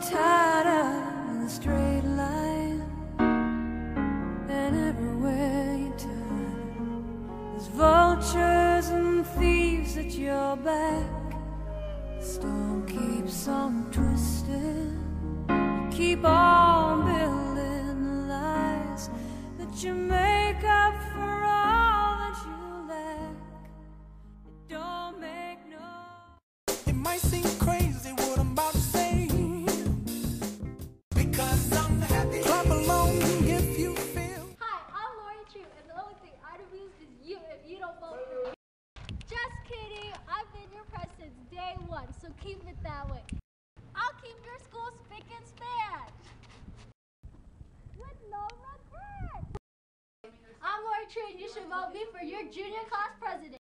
Tired of the straight line, and everywhere you turn, there's vultures and thieves at your back. The storm keeps on twisting. You keep on building the lies that you make up for all that you lack. It don't make no. It might seem you don't vote for me. Just kidding. I've been your press since day one, so keep it that way. I'll keep your school spick and span. With no regret. I'm Lori and you should vote me for your junior class president.